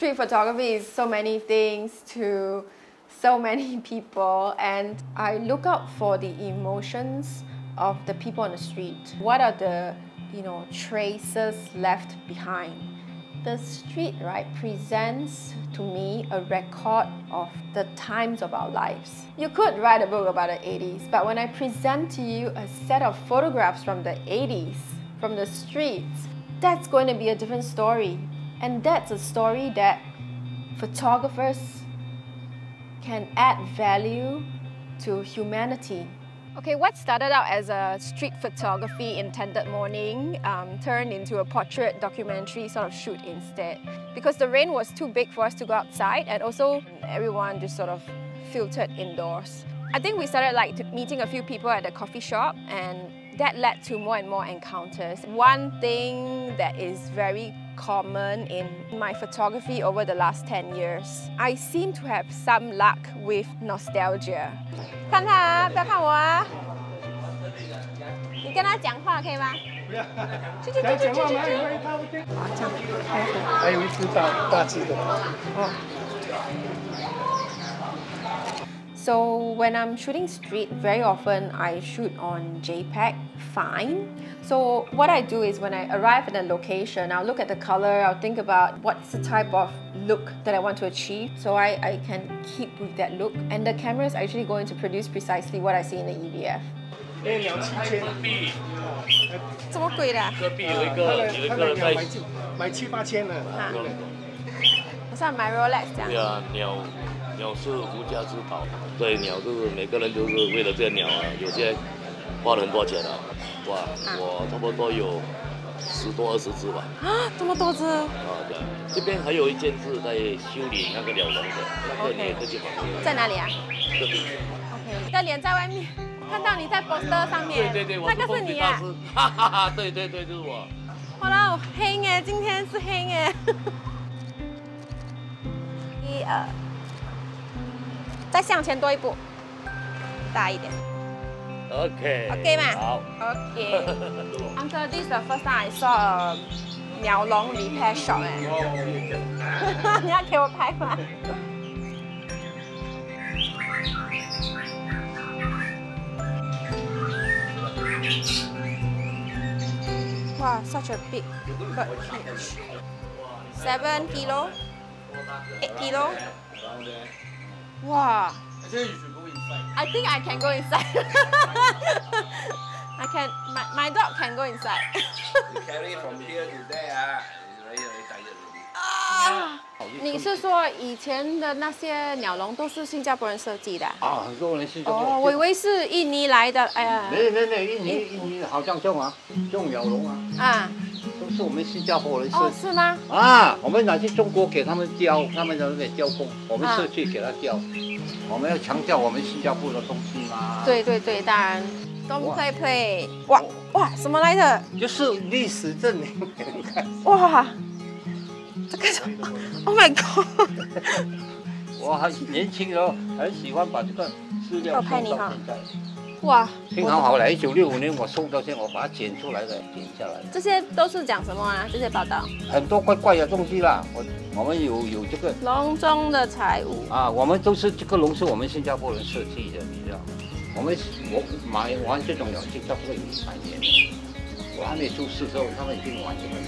Street photography is so many things to so many people and I look out for the emotions of the people on the street. What are the, you know, traces left behind? The street, right, presents to me a record of the times of our lives. You could write a book about the 80s, but when I present to you a set of photographs from the 80s, from the streets, that's going to be a different story. And that's a story that photographers can add value to humanity. Okay, what started out as a street photography intended morning um, turned into a portrait documentary sort of shoot instead. Because the rain was too big for us to go outside and also everyone just sort of filtered indoors. I think we started like meeting a few people at the coffee shop and that led to more and more encounters. One thing that is very common in my photography over the last 10 years, I seem to have some luck with nostalgia. 看他啊，不要看我啊！你跟他讲话可以吗？不要。去去去去去去。啊，这样。还有一只大大只的。哦。So when I'm shooting street, very often I shoot on JPEG, fine. So what I do is when I arrive at a location, I'll look at the color, I'll think about what's the type of look that I want to achieve so I, I can keep with that look. And the camera is actually going to produce precisely what I see in the EVF. 隔壁，这么贵的、啊？隔壁有一个有一个在买七八千的。我想买 Rolex 这样。对啊，鸟鸟是无价之宝。对，鸟就是每个人都是为了这个鸟啊，有些 花了很多钱啊。哇，我差不多有十多二十只吧。啊，这么多只？啊，对。这边还有一件是在修理那个鸟笼的，那个你可以访问。在哪里啊？这里。OK，你的脸在外面。看到你在 poster 上面，对对对，那个是你啊！哈哈哈，对对对，就是我。好了，黑哎，今天是黑哎。一二，再向前多一步，大一点。OK。OK 嘛？好。OK。Uncle, this is the first time I saw a 鸟笼 repair shop 哎。你要给我拍吗？Wow, such a big bird cage. Seven kilo? Eight kilo? Wow. I think I can go inside. I can, my, my dog can go inside. you carry from here to there, ah. 你是说以前的那些鸟笼都是新加坡人设计的？啊，很多人新加坡。哦，我以为是印尼来的，哎呀。没没没，印尼印尼好像种啊，种鸟笼啊。啊。都是我们新加坡人设。哦，是吗？啊，我们拿去中国给他们雕，他们在那个雕工，我们设计给他雕。我们要强调我们新加坡的东西嘛。对对对，当然。Don't play。哇哇，什么来的？就是历史证明。哇。这个什么？Oh my god！我还年轻时候很喜欢把这个资料拍你哈。哇，挺好好了。一九六五年我收到先，我把它剪出来的，剪下来。这些都是讲什么啊？这些报道？很多怪怪的东西啦。我我们有有这个笼中的财物啊。我们都是这个笼是我们新加坡人设计的，你知道？我们我买玩这种游戏差不多有一百年。我还没出世的时候，他们已经玩这个了。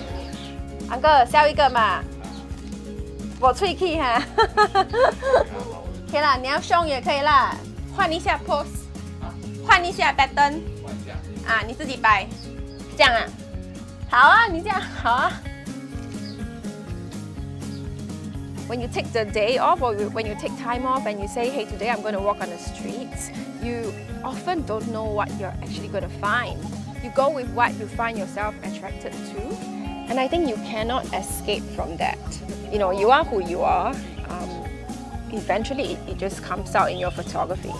安哥，笑一个嘛，我吹气哈，可以啦，你要凶也可以啦，换一下 pose，换一下 pattern，啊，你自己摆，这样啊，好啊，你这样好啊。When you take the day off or when you take time off and you say, hey, today I'm going to walk on the streets, you often don't know what you're actually going to find. You go with what you find yourself attracted to. And I think you cannot escape from that. You know, you are who you are. Um, eventually, it, it just comes out in your photography.